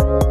you